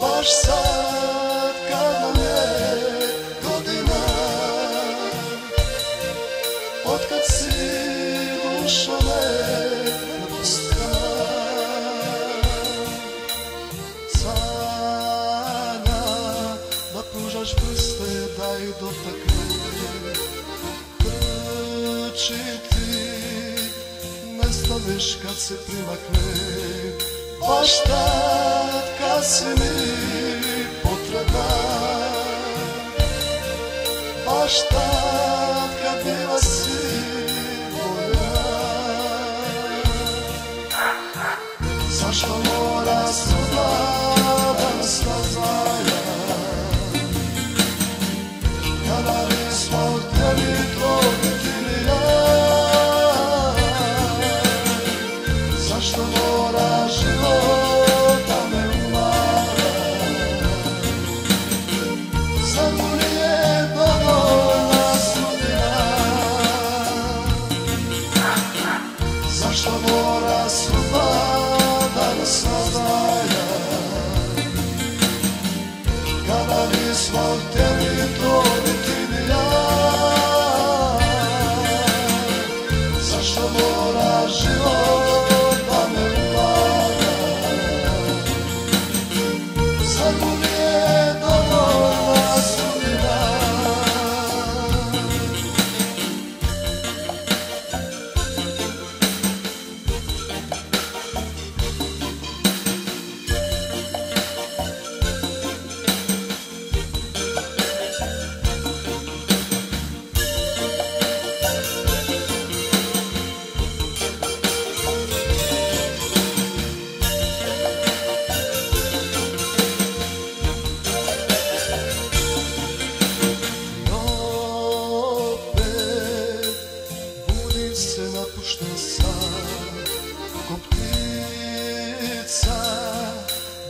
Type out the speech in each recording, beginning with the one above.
baš sad kad nam je godina. Otkad si dušo me Sanja da pružaš prste da ih dotakne Trči ti nestaneš kad se primakne Mi potrebna Baš tad kad bila si moja Zašto mora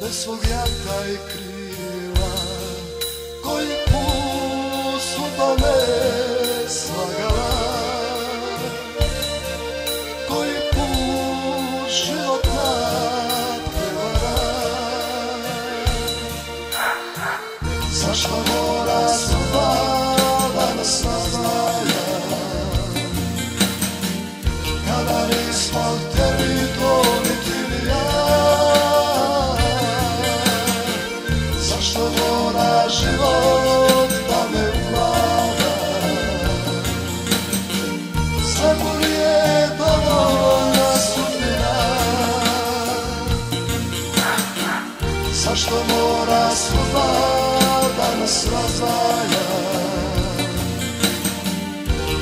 bez svog jata i krila Koji put sudba me slagala nas razdvaja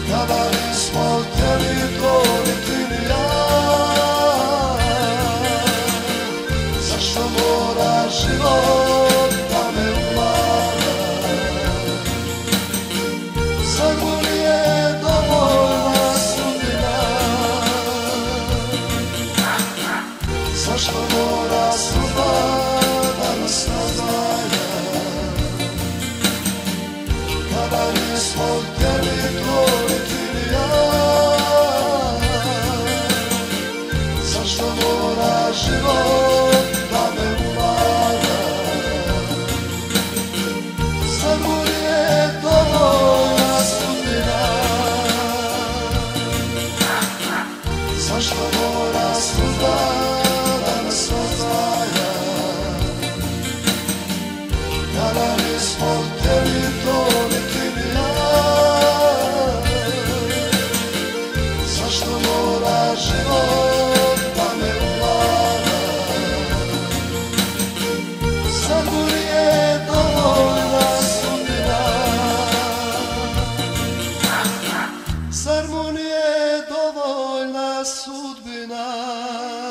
Kada nismo htjeli to niti ni ja Zašto mora život Kada nismo htjeli to niti ni ja Zašto mora život da me umara Zar mu nije dovoljna sudbina Zašto судьбина.